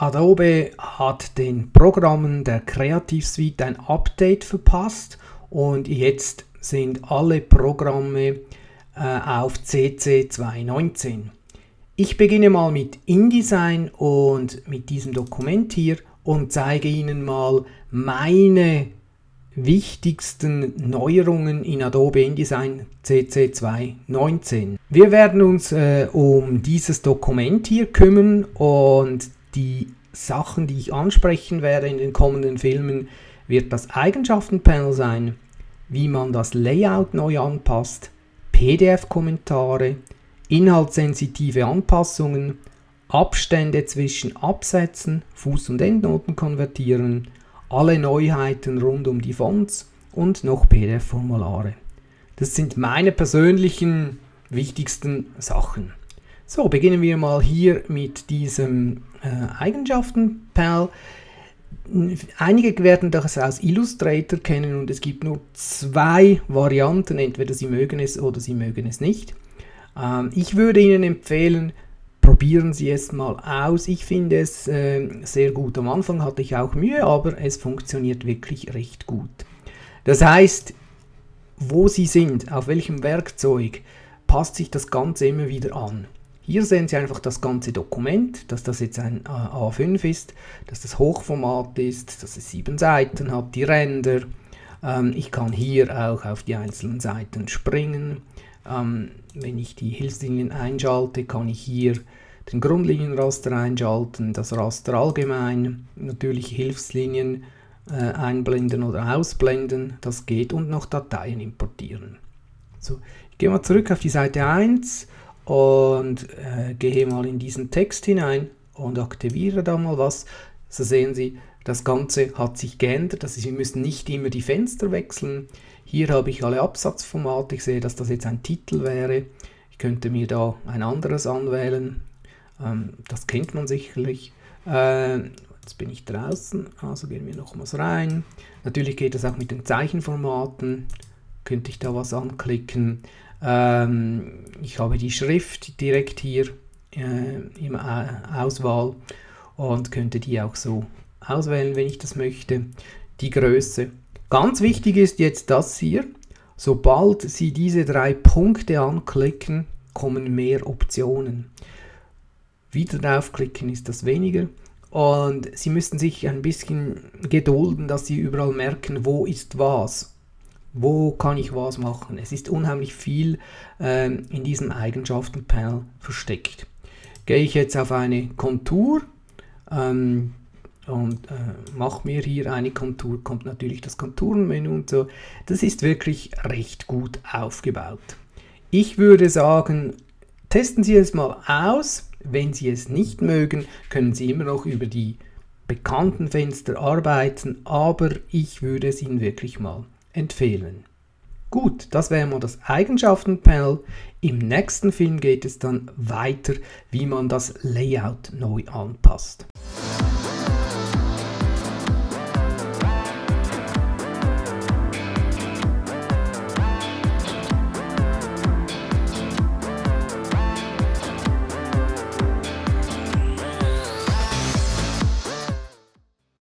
Adobe hat den Programmen der Creative Suite ein Update verpasst und jetzt sind alle Programme äh, auf CC 219. Ich beginne mal mit InDesign und mit diesem Dokument hier und zeige Ihnen mal meine wichtigsten Neuerungen in Adobe InDesign CC 219. Wir werden uns äh, um dieses Dokument hier kümmern und die Sachen, die ich ansprechen werde in den kommenden Filmen, wird das Eigenschaftenpanel sein, wie man das Layout neu anpasst, PDF-Kommentare, inhaltssensitive Anpassungen, Abstände zwischen Absätzen, Fuß- und Endnoten konvertieren, alle Neuheiten rund um die Fonts und noch PDF-Formulare. Das sind meine persönlichen wichtigsten Sachen. So, beginnen wir mal hier mit diesem äh, Eigenschaften-Panel. Einige werden das aus Illustrator kennen und es gibt nur zwei Varianten, entweder Sie mögen es oder Sie mögen es nicht. Ähm, ich würde Ihnen empfehlen, probieren Sie es mal aus. Ich finde es äh, sehr gut. Am Anfang hatte ich auch Mühe, aber es funktioniert wirklich recht gut. Das heißt, wo Sie sind, auf welchem Werkzeug, passt sich das Ganze immer wieder an. Hier sehen Sie einfach das ganze Dokument, dass das jetzt ein A5 ist, dass das Hochformat ist, dass es sieben Seiten hat, die Ränder. Ähm, ich kann hier auch auf die einzelnen Seiten springen. Ähm, wenn ich die Hilfslinien einschalte, kann ich hier den Grundlinienraster einschalten, das Raster allgemein, natürlich Hilfslinien äh, einblenden oder ausblenden, das geht und noch Dateien importieren. So, ich gehe mal zurück auf die Seite 1 und äh, gehe mal in diesen Text hinein und aktiviere da mal was. So sehen Sie, das Ganze hat sich geändert. Also Sie müssen nicht immer die Fenster wechseln. Hier habe ich alle Absatzformate. Ich sehe, dass das jetzt ein Titel wäre. Ich könnte mir da ein anderes anwählen. Ähm, das kennt man sicherlich. Äh, jetzt bin ich draußen, also gehen wir nochmals rein. Natürlich geht das auch mit den Zeichenformaten. Könnte ich da was anklicken. Ähm, ich habe die Schrift direkt hier äh, im Auswahl und könnte die auch so auswählen, wenn ich das möchte. Die Größe. Ganz wichtig ist jetzt das hier. Sobald Sie diese drei Punkte anklicken, kommen mehr Optionen. Wieder draufklicken ist das weniger. Und Sie müssen sich ein bisschen gedulden, dass Sie überall merken, wo ist was wo kann ich was machen? Es ist unheimlich viel ähm, in diesem Eigenschaftenpanel versteckt. Gehe ich jetzt auf eine Kontur ähm, und äh, mache mir hier eine Kontur, kommt natürlich das Konturenmenü und so. Das ist wirklich recht gut aufgebaut. Ich würde sagen, testen Sie es mal aus. Wenn Sie es nicht mögen, können Sie immer noch über die bekannten Fenster arbeiten, aber ich würde es Ihnen wirklich mal empfehlen. Gut, das wäre mal das Eigenschaftenpanel. Im nächsten Film geht es dann weiter, wie man das Layout neu anpasst.